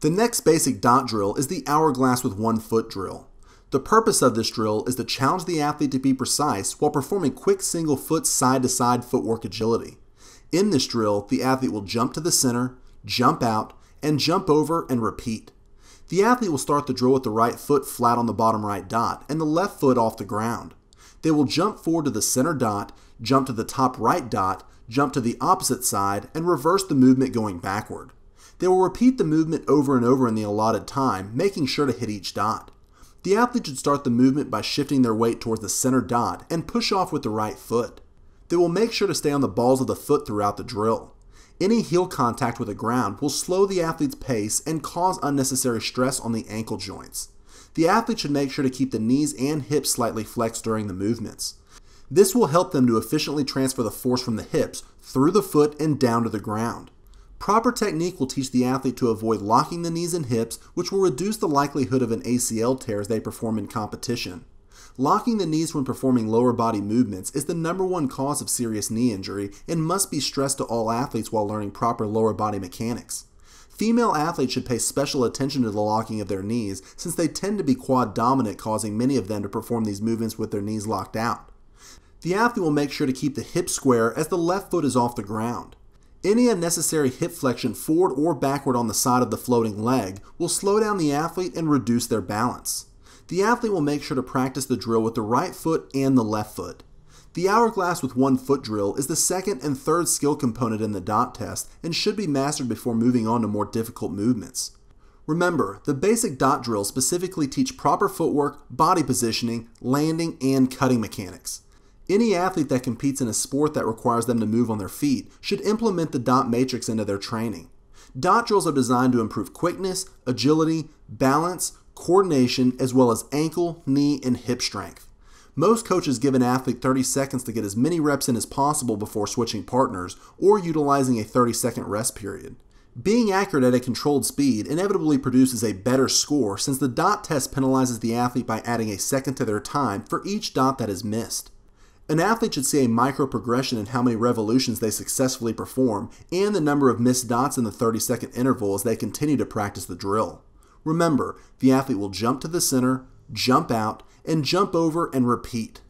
The next basic dot drill is the hourglass with one foot drill. The purpose of this drill is to challenge the athlete to be precise while performing quick single foot side to side footwork agility. In this drill, the athlete will jump to the center, jump out, and jump over and repeat. The athlete will start the drill with the right foot flat on the bottom right dot and the left foot off the ground. They will jump forward to the center dot, jump to the top right dot, jump to the opposite side, and reverse the movement going backward. They will repeat the movement over and over in the allotted time, making sure to hit each dot. The athlete should start the movement by shifting their weight towards the center dot and push off with the right foot. They will make sure to stay on the balls of the foot throughout the drill. Any heel contact with the ground will slow the athlete's pace and cause unnecessary stress on the ankle joints. The athlete should make sure to keep the knees and hips slightly flexed during the movements. This will help them to efficiently transfer the force from the hips through the foot and down to the ground. Proper technique will teach the athlete to avoid locking the knees and hips, which will reduce the likelihood of an ACL tear as they perform in competition. Locking the knees when performing lower body movements is the number one cause of serious knee injury and must be stressed to all athletes while learning proper lower body mechanics. Female athletes should pay special attention to the locking of their knees since they tend to be quad dominant, causing many of them to perform these movements with their knees locked out. The athlete will make sure to keep the hip square as the left foot is off the ground. Any unnecessary hip flexion forward or backward on the side of the floating leg will slow down the athlete and reduce their balance. The athlete will make sure to practice the drill with the right foot and the left foot. The hourglass with one foot drill is the second and third skill component in the dot test and should be mastered before moving on to more difficult movements. Remember, the basic dot drills specifically teach proper footwork, body positioning, landing, and cutting mechanics. Any athlete that competes in a sport that requires them to move on their feet should implement the dot matrix into their training. Dot drills are designed to improve quickness, agility, balance, coordination, as well as ankle, knee, and hip strength. Most coaches give an athlete 30 seconds to get as many reps in as possible before switching partners or utilizing a 30 second rest period. Being accurate at a controlled speed inevitably produces a better score since the dot test penalizes the athlete by adding a second to their time for each dot that is missed. An athlete should see a micro progression in how many revolutions they successfully perform and the number of missed dots in the 30 second interval as they continue to practice the drill. Remember, the athlete will jump to the center, jump out, and jump over and repeat.